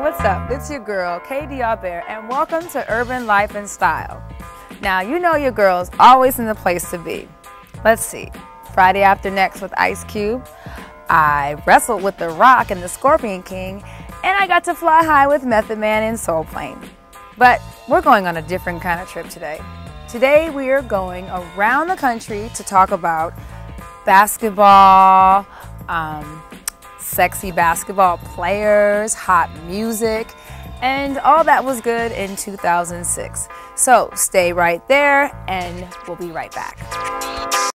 up? It's your girl, KD Aubert, and welcome to Urban Life and Style. Now, you know your girl's always in the place to be. Let's see. Friday after next with Ice Cube. I wrestled with The Rock and the Scorpion King, and I got to fly high with Method Man and Soul Plane. But we're going on a different kind of trip today. Today we are going around the country to talk about basketball, um, sexy basketball players, hot music, and all that was good in 2006. So stay right there and we'll be right back.